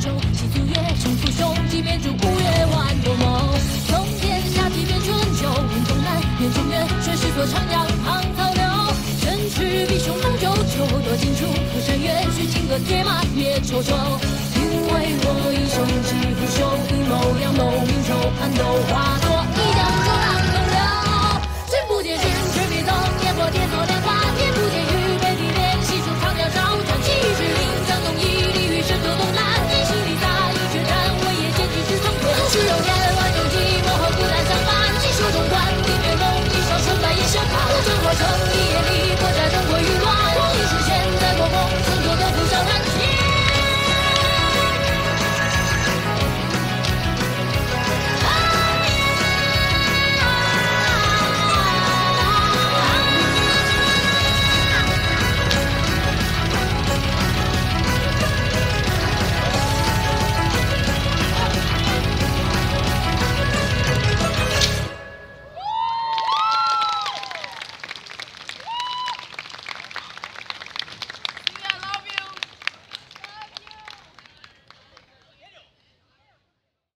秋，喜月，成父兄，几遍烛，五月万多梦。纵天下几变春秋，云中南，远中原，水是作长江旁草流。身驰必雄荡九秋，多荆处，浮山远，须金戈，铁马灭愁愁。Totally.